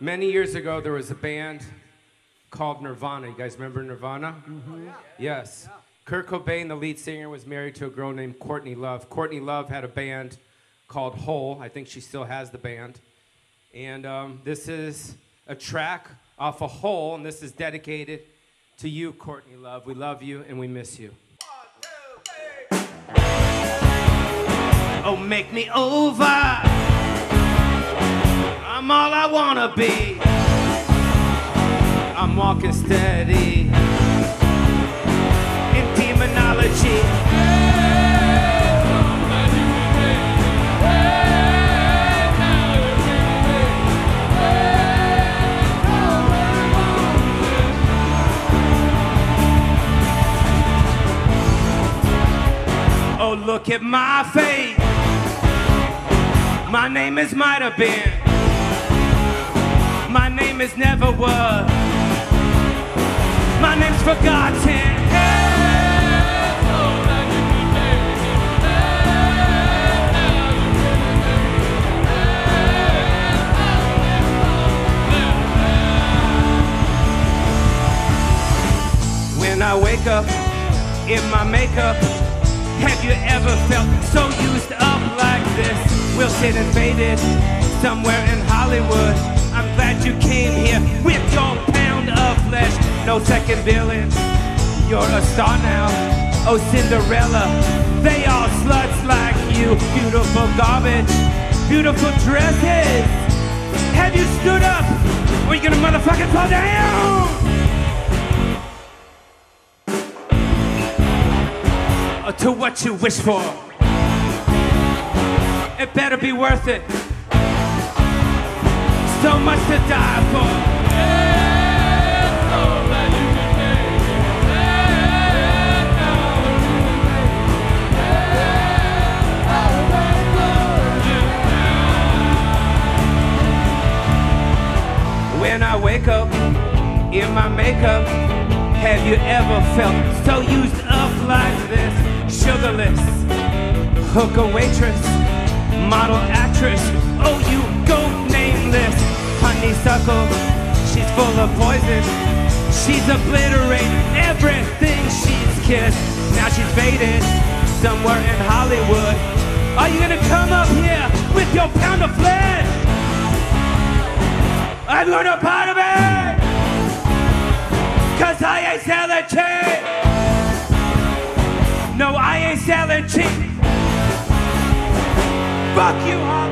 Many years ago, there was a band called Nirvana. You guys remember Nirvana? Yes. Kurt Cobain, the lead singer, was married to a girl named Courtney Love. Courtney Love had a band called Hole. I think she still has the band. And um, this is a track off a Hole, and this is dedicated to you, Courtney Love. We love you and we miss you. Oh, make me over. I'm all I wanna be. I'm walking steady in demonology. Oh, look at my face. My name is might have been. My name is never was. My name's forgotten. When I wake up in my makeup, have you ever felt so used up like this? We'll sit and faded somewhere in Hollywood. Glad you came here with your pound of flesh. No second billing, you're a star now. Oh, Cinderella, they all sluts like you. Beautiful garbage, beautiful dresses. Have you stood up? Or you gonna motherfucking fall down? To what you wish for. It better be worth it. So much to die for. When I wake up in my makeup, have you ever felt so used up like this? Sugarless, hooker waitress, model actress. Oh, you go. Honeysuckle, she's full of poison. She's obliterated everything she's kissed. Now she's faded somewhere in Hollywood. Are you gonna come up here with your pound of flesh? I'm gonna part of it! Cause I ain't selling cheap! No, I ain't selling cheap! Fuck you, Hollywood!